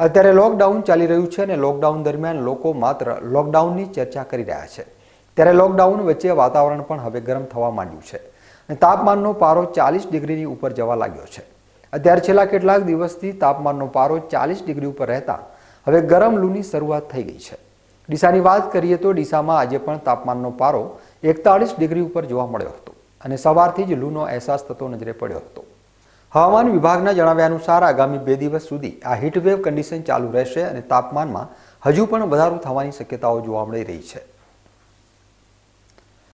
અત્યારે લોકડાઉન ચાલી રહ્યું છે અને લોકડાઉન દરમિયાન લોકો માત્ર લોકડાઉનની ચર્ચા કરી રહ્યા છે. ત્યારે લોકડાઉન વચ્ચે વાતાવરણ પણ હવે ગરમ થવા માંડ્યું છે અને તાપમાનનો પારો ચાલીસ ડિગ્રીની ઉપર જવા લાગ્યો છે. અત્યારે છેલ્લા કેટલાક દિવસથી તાપમાનનો પારો ચાલીસ ડિગ્રી ઉપર રહેતા હવે ગરમ લૂની શરૂઆત થઈ ગઈ છે. ડીસાની વાત કરીએ તો ડીસામાં આજે પણ તાપમાનનો પારો એકતાળીસ ડિગ્રી ઉપર જોવા મળ્યો હતો અને સવારથી જ લૂનો અહેસાસ થતો નજરે પડ્યો હતો. હવામાન વિભાગના જણાવ્યા અનુસાર આગામી બે દિવસ સુધી આ હીટવેવ કન્ડિશન ચાલુ રહેશે અને તાપમાનમાં હજુ પણ વધારો થવાની શક્યતાઓ જોવા મળી રહી છે.